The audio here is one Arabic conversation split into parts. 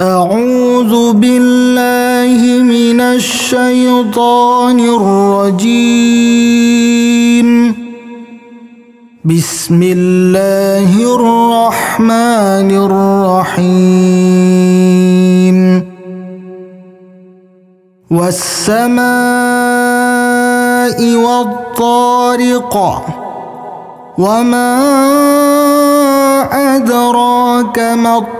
أعوذ بالله من الشيطان الرجيم. بسم الله الرحمن الرحيم. والسماء والطارق وما أدراك ما الطارق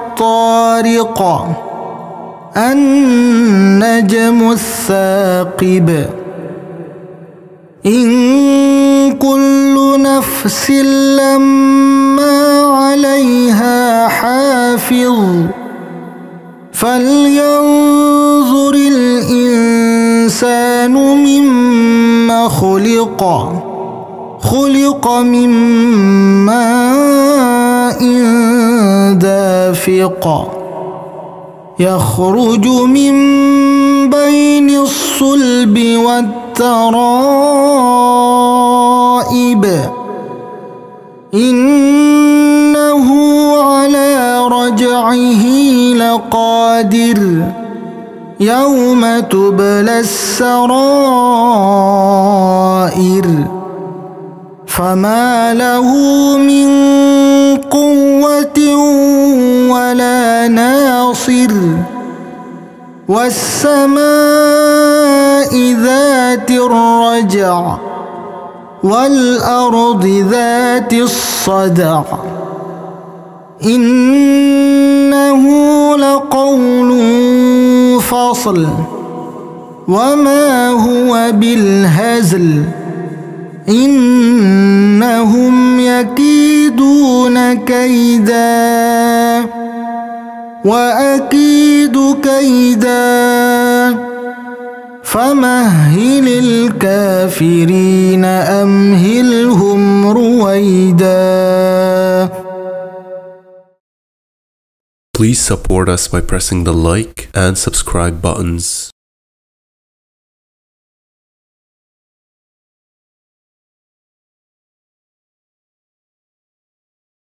النجم الثاقب. إن كل نفس لما عليها حافظ فلينظر الإنسان مما خلق خلق من ماء دافق يخرج من بين الصلب والترائب. إنه على رجعه لقادر. يوم تبلى السرائر. فما له من قوة والسماء ذات الرجع والأرض ذات الصدع. إنه لقول فصل. وما هو بالهزل. إنهم يكيدون كيدا. وأكيد كيدا فمهل الكافرين أمهلهم رويدا Please support us by pressing the like and subscribe buttons.